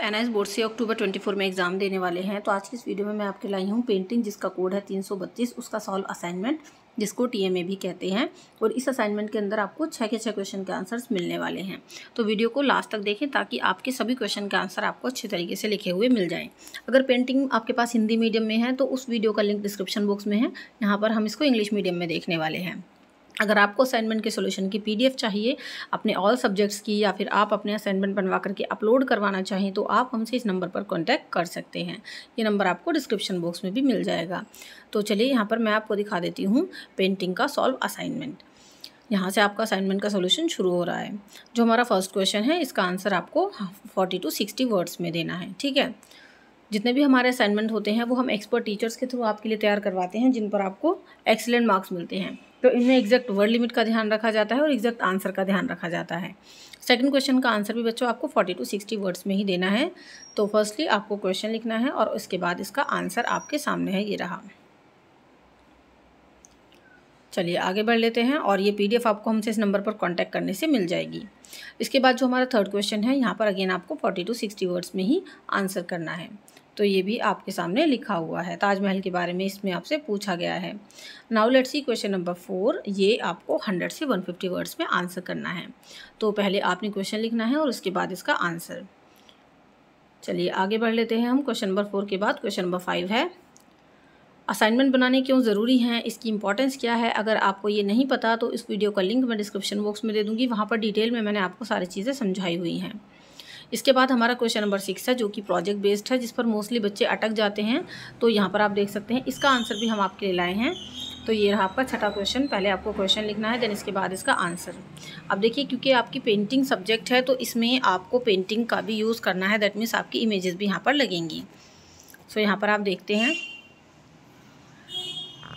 N S board से अक्टूबर 24 में exam देने वाले हैं। तो आज की इस वीडियो में मैं आपके लाई हूँ पेंटिंग जिसका कोड है 332 उसका सॉल्व असाइनमेंट जिसको टीएमए भी कहते हैं। और इस असाइनमेंट के अंदर आपको छः के छः क्वेश्चन के आंसर्स मिलने वाले हैं। तो वीडियो को लास्ट तक देखें, ताकि आपके सभी क्वेश्चन के आंसर आपको अच्छे तरीके से लिखे हुए मिल जाएँ। अगर पेंटिंग आपके पास हिंदी मीडियम में है तो उस वीडियो का लिंक डिस्क्रिप्शन बॉक्स में है। यहाँ पर हम इसको इंग्लिश मीडियम में देखने वाले हैं। अगर आपको असाइनमेंट के सोल्यूशन की पीडीएफ चाहिए, अपने ऑल सब्जेक्ट्स की या फिर आप अपने असाइनमेंट बनवा करके अपलोड करवाना चाहें तो आप हमसे इस नंबर पर कांटेक्ट कर सकते हैं। ये नंबर आपको डिस्क्रिप्शन बॉक्स में भी मिल जाएगा। तो चलिए यहाँ पर मैं आपको दिखा देती हूँ पेंटिंग का सॉल्व असाइनमेंट यहाँ से आपका असाइनमेंट का सोल्यूशन शुरू हो रहा है। जो हमारा फ़र्स्ट क्वेश्चन है, इसका आंसर आपको फोर्टी टू सिक्सटी वर्ड्स में देना है। ठीक है? जितने भी हमारे असाइनमेंट होते हैं, वो हम एक्सपर्ट टीचर्स के थ्रू आपके लिए तैयार करवाते हैं, जिन पर आपको एक्सीलेंट मार्क्स मिलते हैं। तो इनमें एग्जैक्ट वर्ड लिमिट का ध्यान रखा जाता है और एग्जैक्ट आंसर का ध्यान रखा जाता है। सेकंड क्वेश्चन का आंसर भी बच्चों आपको फोर्टी टू सिक्सटी वर्ड्स में ही देना है। तो फर्स्टली आपको क्वेश्चन लिखना है और उसके बाद इसका आंसर आपके सामने है, ये रहा। चलिए आगे बढ़ लेते हैं और ये पीडीएफ आपको हमसे इस नंबर पर कांटेक्ट करने से मिल जाएगी। इसके बाद जो हमारा थर्ड क्वेश्चन है, यहाँ पर अगेन आपको फोर्टी टू सिक्सटी वर्ड्स में ही आंसर करना है। तो ये भी आपके सामने लिखा हुआ है। ताजमहल के बारे में इसमें आपसे पूछा गया है। Now let see question number four ये आपको हंड्रेड से वन फिफ्टी वर्ड्स में आंसर करना है। तो पहले आपने क्वेश्चन लिखना है और उसके बाद इसका आंसर चलिए आगे बढ़ लेते हैं हम। क्वेश्चन नंबर फोर के बाद क्वेश्चन नंबर फाइव है। असाइनमेंट बनाने क्यों ज़रूरी हैं? इसकी इंपॉर्टेंस क्या है? अगर आपको ये नहीं पता तो इस वीडियो का लिंक मैं डिस्क्रिप्शन बॉक्स में दे दूँगी। वहाँ पर डिटेल में मैंने आपको सारी चीज़ें समझाई हुई हैं। इसके बाद हमारा क्वेश्चन नंबर सिक्स है, जो कि प्रोजेक्ट बेस्ड है, जिस पर मोस्टली बच्चे अटक जाते हैं तो यहाँ पर आप देख सकते हैं, इसका आंसर भी हम आपके लिए लाए हैं। तो ये रहा आपका छठा क्वेश्चन पहले आपको क्वेश्चन लिखना है देन इसके बाद इसका आंसर अब देखिए, क्योंकि आपकी पेंटिंग सब्जेक्ट है तो इसमें आपको पेंटिंग का भी यूज़ करना है दैट मीन्स आपकी इमेजेस भी यहाँ पर लगेंगी। सो यहाँ पर आप देखते हैं।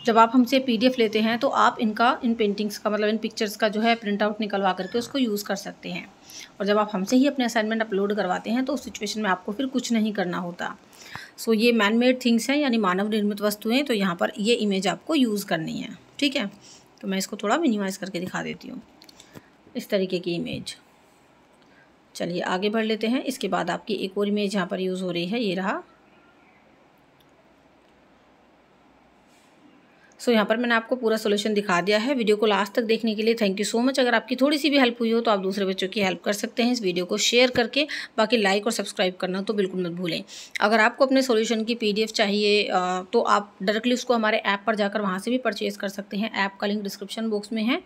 जब आप हमसे पीडीएफ लेते हैं तो आप इनका इन पेंटिंग्स का मतलब इन पिक्चर्स का जो है प्रिंट आउट निकलवा करके उसको यूज़ कर सकते हैं। और जब आप हमसे ही अपने असाइनमेंट अपलोड करवाते हैं तो उस सिचुएशन में आपको फिर कुछ नहीं करना होता। सो so, ये मैन मेड थिंग्स हैं यानी मानव निर्मित वस्तुएँ तो यहाँ पर ये इमेज आपको यूज़ करनी है। ठीक है? तो मैं इसको थोड़ा मिनिमाइज़ करके दिखा देती हूँ। इस तरीके की इमेज चलिए आगे बढ़ लेते हैं। इसके बाद आपकी एक और इमेज यहाँ पर यूज़ हो रही है ये रहा सो यहाँ पर मैंने आपको पूरा सोल्यूशन दिखा दिया है। वीडियो को लास्ट तक देखने के लिए थैंक यू सो मच अगर आपकी थोड़ी सी भी हेल्प हुई हो तो आप दूसरे बच्चों की हेल्प कर सकते हैं इस वीडियो को शेयर करके। बाकी लाइक और सब्सक्राइब करना तो बिल्कुल मत भूलें। अगर आपको अपने सोल्यूशन की पीडीएफ चाहिए तो आप डायरेक्टली उसको हमारे ऐप पर जाकर वहाँ से भी परचेज़ कर सकते हैं। ऐप का लिंक डिस्क्रिप्शन बॉक्स में है।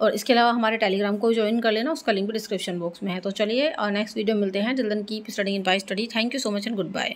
और इसके अलावा हमारे टेलीग्राम को ज्वाइन कर लेना, उसका लिंक भी डिस्क्रिप्शन बॉक्स में है। तो चलिए और नेक्स्ट वीडियो मिलते हैं। जल्दन keep studying bye study thank you so much and good bye